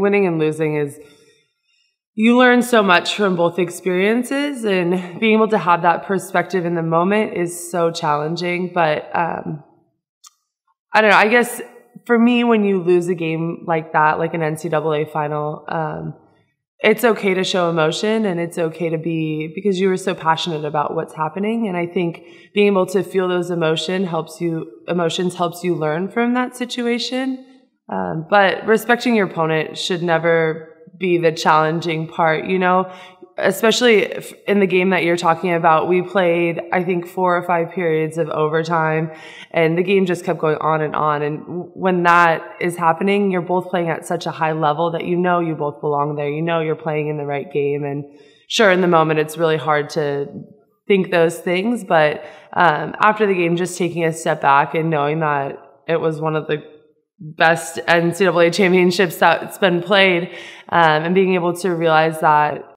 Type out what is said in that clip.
winning and losing is you learn so much from both experiences and being able to have that perspective in the moment is so challenging but um, i don't know i guess for me when you lose a game like that like an ncaa final um, it's okay to show emotion and it's okay to be because you were so passionate about what's happening and i think being able to feel those emotion helps you emotions helps you learn from that situation um, but respecting your opponent should never be the challenging part, you know, especially in the game that you're talking about. We played, I think, four or five periods of overtime and the game just kept going on and on. And when that is happening, you're both playing at such a high level that you know you both belong there. You know you're playing in the right game. And sure, in the moment, it's really hard to think those things. But um, after the game, just taking a step back and knowing that it was one of the best NCAA championships that's been played, um, and being able to realize that